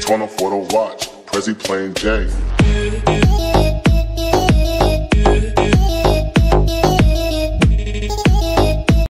Turn for the watch, Prezi playing Jane.